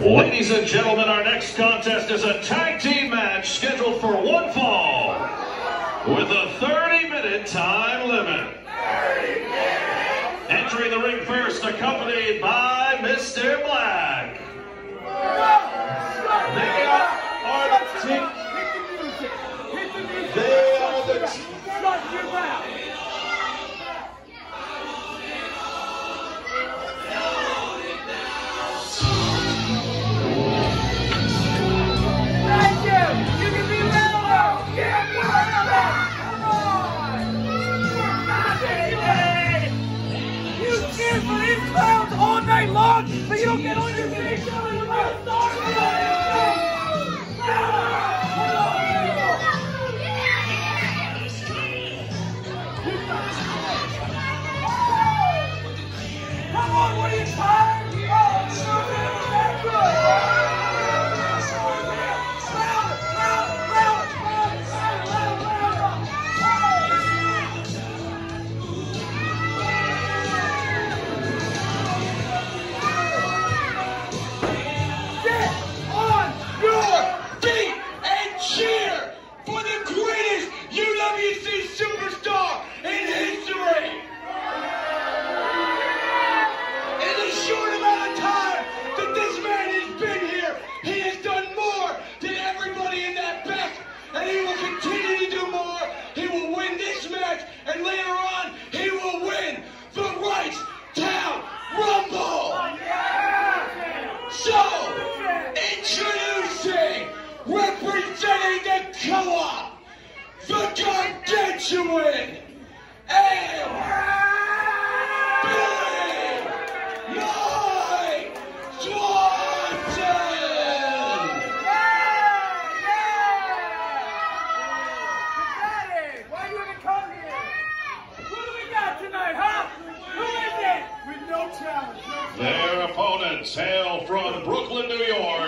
Ladies and gentlemen, our next contest is a tag team match scheduled for one fall with a 30-minute time limit. Entering the ring first, accompanied by Mr. Black. They are the team. Come on, what are you tired? Representing the the gargantuan, and Philly Mike Swanson. Daddy, why you even come here? Who do we got tonight, huh? Who is it? With no challenge. Their opponents hail from Brooklyn, New York,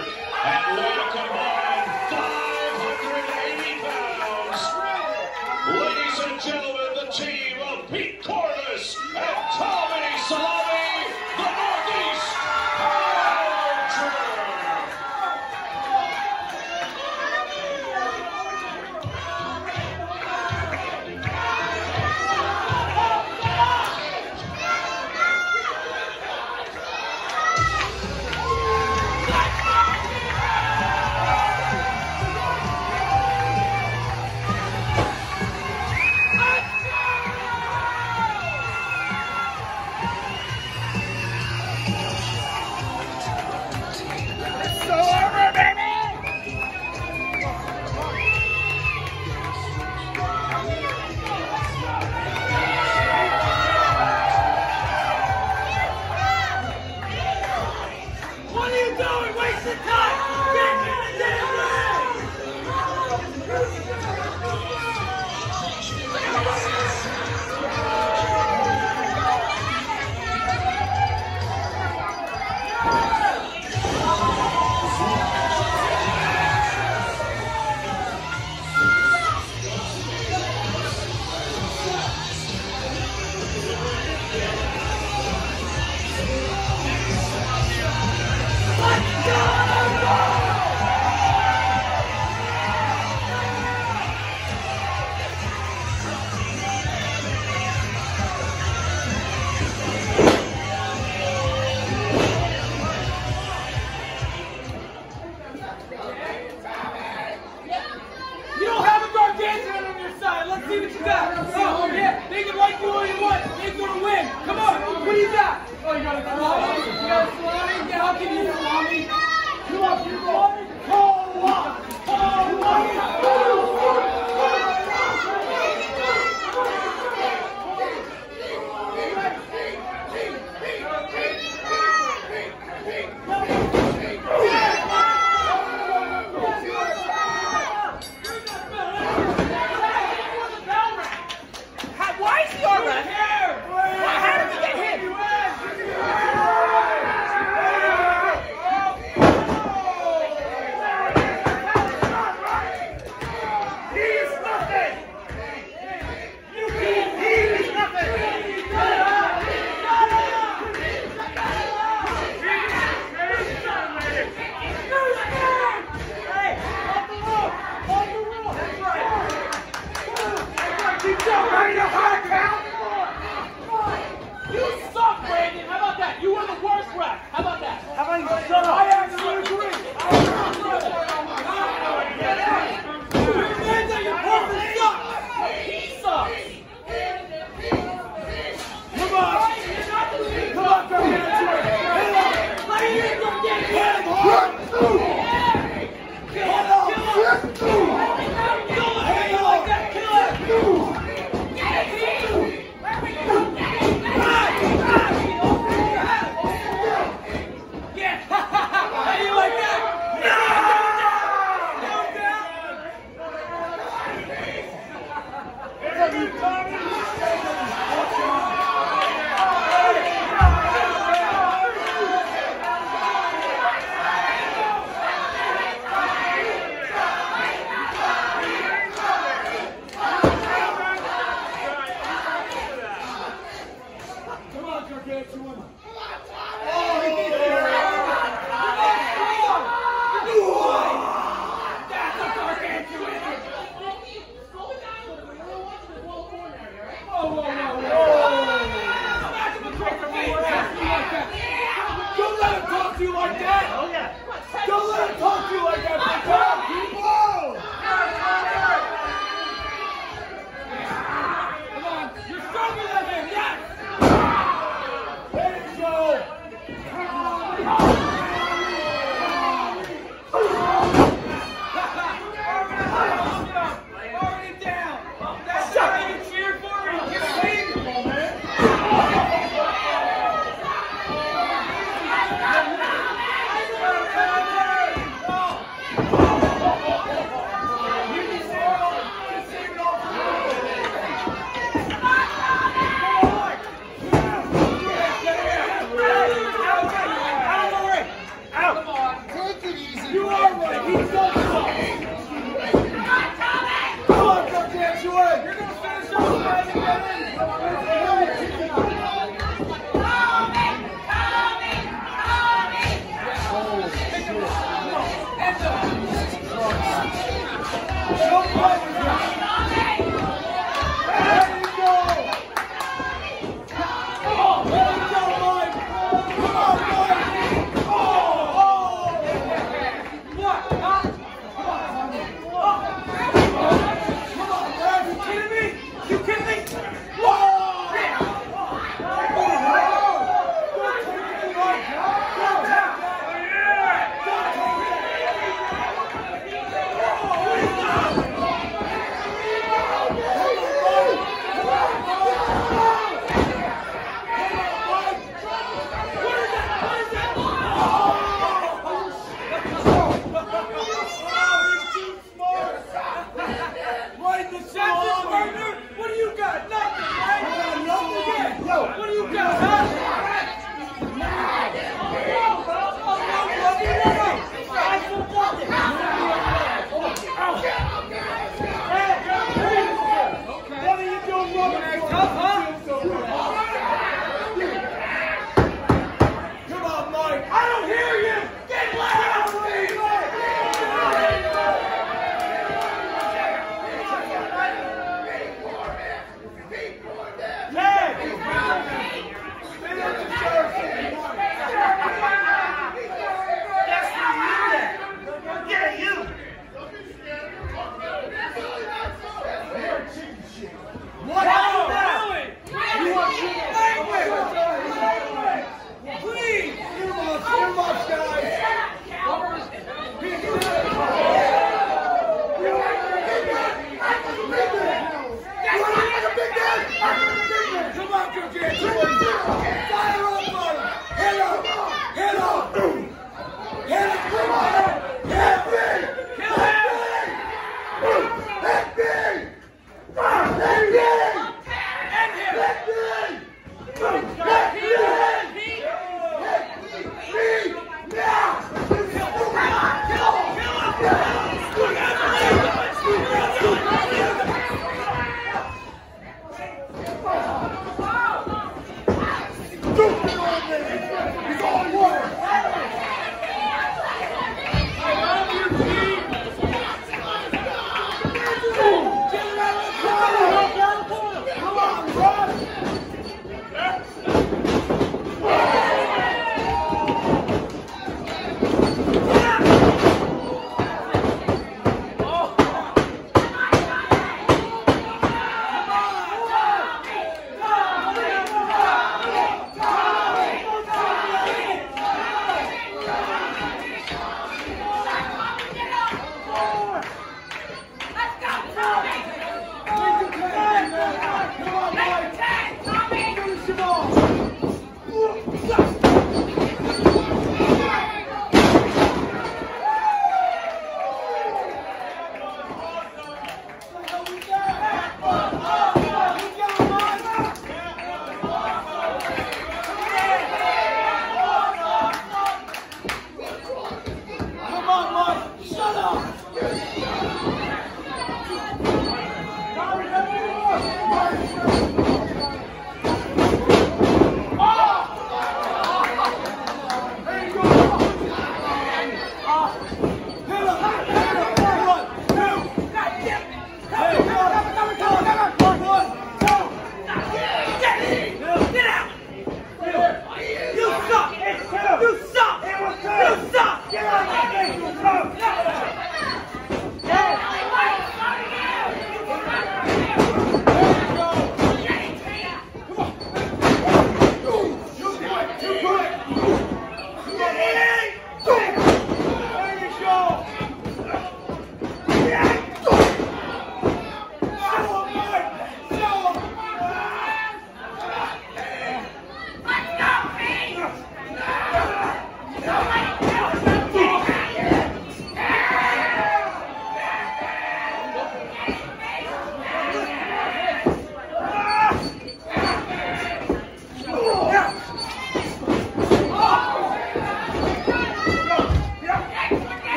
Thank you.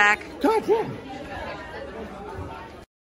Back. God damn.